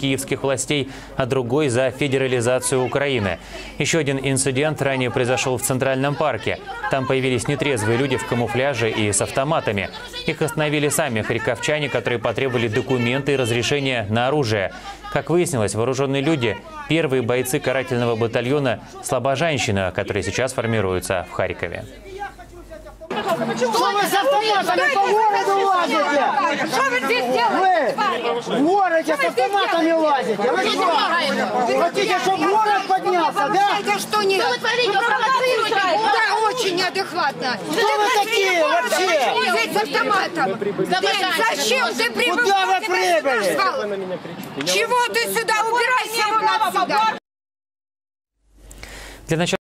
киевских властей, а другой за федерализацию Украины. Еще один инцидент ранее произошел в Центральном парке. Там появились нетрезвые люди в камуфляже и с автоматами. Их остановили сами харьковчане, которые потребовали документы и разрешения на оружие. Как выяснилось, вооруженные люди – первые бойцы карательного батальона «Слобожанщина», которые сейчас формируются в Харькове. Что вы с автоматами по городу лазите? Что вы здесь делаете? Вы городе с автоматами лазите. Вы что? Хотите, чтобы город поднялся, да? Это что не... Вы провоцируете. Да, очень неадекватно. Кто вы такие вообще? С автоматом. Ты зачем ты прибыл? Куда вы прибыли? Чего ты сюда? Убирайся вон отсюда. Для начала